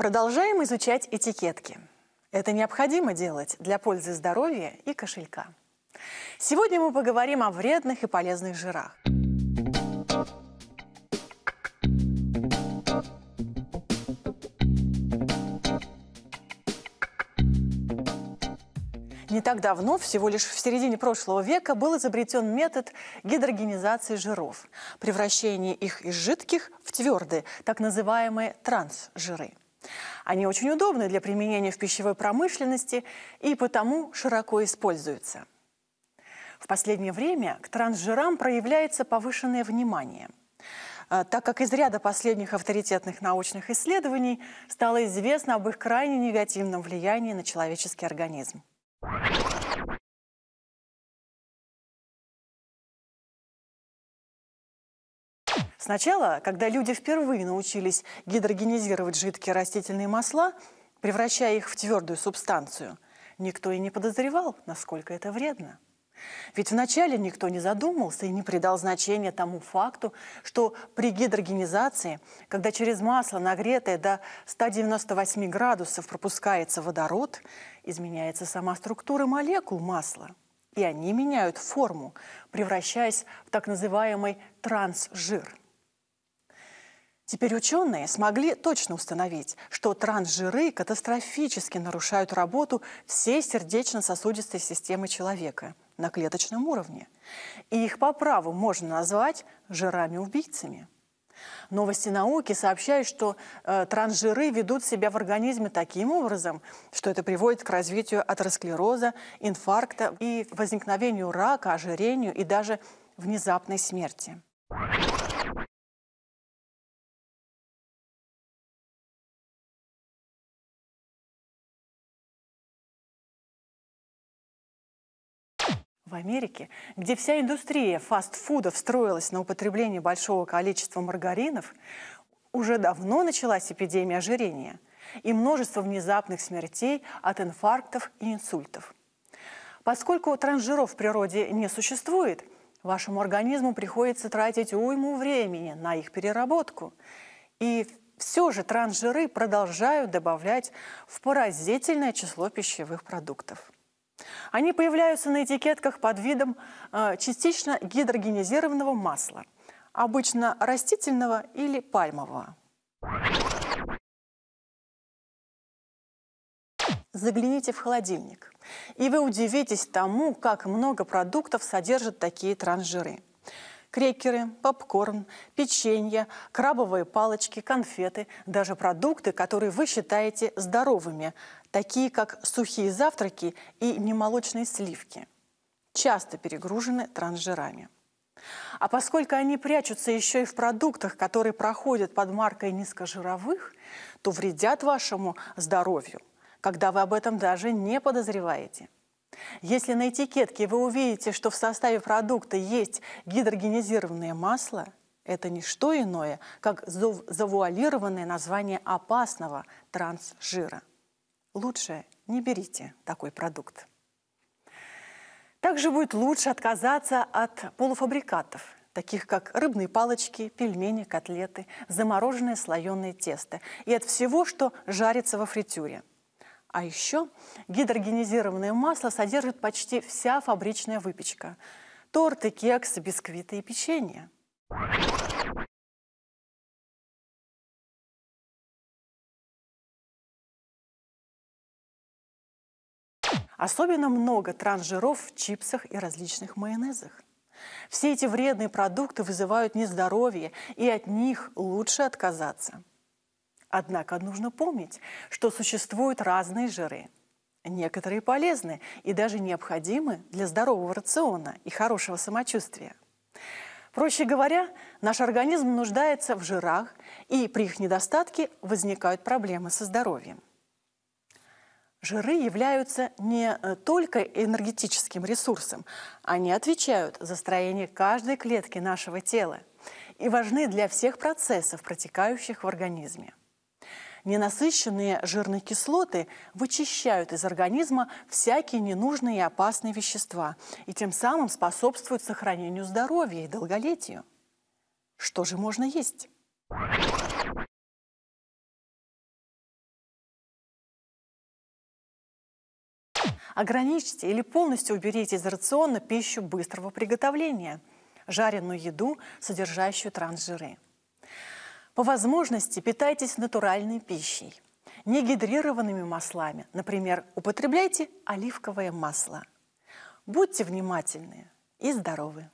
Продолжаем изучать этикетки. Это необходимо делать для пользы здоровья и кошелька. Сегодня мы поговорим о вредных и полезных жирах. Не так давно, всего лишь в середине прошлого века, был изобретен метод гидрогенизации жиров, превращение их из жидких в твердые, так называемые трансжиры. Они очень удобны для применения в пищевой промышленности и потому широко используются. В последнее время к трансжирам проявляется повышенное внимание – так как из ряда последних авторитетных научных исследований стало известно об их крайне негативном влиянии на человеческий организм. Сначала, когда люди впервые научились гидрогенизировать жидкие растительные масла, превращая их в твердую субстанцию, никто и не подозревал, насколько это вредно. Ведь вначале никто не задумался и не придал значения тому факту, что при гидрогенизации, когда через масло, нагретое до 198 градусов, пропускается водород, изменяется сама структура молекул масла. И они меняют форму, превращаясь в так называемый трансжир. Теперь ученые смогли точно установить, что трансжиры катастрофически нарушают работу всей сердечно-сосудистой системы человека на клеточном уровне. И их по праву можно назвать жирами-убийцами. Новости науки сообщают, что э, трансжиры ведут себя в организме таким образом, что это приводит к развитию атеросклероза, инфаркта и возникновению рака, ожирению и даже внезапной смерти. В Америке, где вся индустрия фастфуда встроилась на употребление большого количества маргаринов, уже давно началась эпидемия ожирения и множество внезапных смертей от инфарктов и инсультов. Поскольку трансжиров в природе не существует, вашему организму приходится тратить уйму времени на их переработку. И все же трансжиры продолжают добавлять в поразительное число пищевых продуктов. Они появляются на этикетках под видом э, частично гидрогенизированного масла, обычно растительного или пальмового. Загляните в холодильник, и вы удивитесь тому, как много продуктов содержат такие трансжиры. Крекеры, попкорн, печенье, крабовые палочки, конфеты, даже продукты, которые вы считаете здоровыми, такие как сухие завтраки и немолочные сливки, часто перегружены трансжирами. А поскольку они прячутся еще и в продуктах, которые проходят под маркой низкожировых, то вредят вашему здоровью, когда вы об этом даже не подозреваете. Если на этикетке вы увидите, что в составе продукта есть гидрогенизированное масло, это не что иное, как завуалированное название опасного трансжира. Лучше не берите такой продукт. Также будет лучше отказаться от полуфабрикатов, таких как рыбные палочки, пельмени, котлеты, замороженное слоеное тесто и от всего, что жарится во фритюре. А еще гидрогенизированное масло содержит почти вся фабричная выпечка – торты, кексы, бисквиты и печенье. Особенно много трансжиров в чипсах и различных майонезах. Все эти вредные продукты вызывают нездоровье, и от них лучше отказаться. Однако нужно помнить, что существуют разные жиры. Некоторые полезны и даже необходимы для здорового рациона и хорошего самочувствия. Проще говоря, наш организм нуждается в жирах, и при их недостатке возникают проблемы со здоровьем. Жиры являются не э, только энергетическим ресурсом, они отвечают за строение каждой клетки нашего тела и важны для всех процессов, протекающих в организме. Ненасыщенные жирные кислоты вычищают из организма всякие ненужные и опасные вещества и тем самым способствуют сохранению здоровья и долголетию. Что же можно есть? Ограничьте или полностью уберите из рациона пищу быстрого приготовления, жареную еду, содержащую трансжиры. По возможности питайтесь натуральной пищей, негидрированными маслами. Например, употребляйте оливковое масло. Будьте внимательны и здоровы!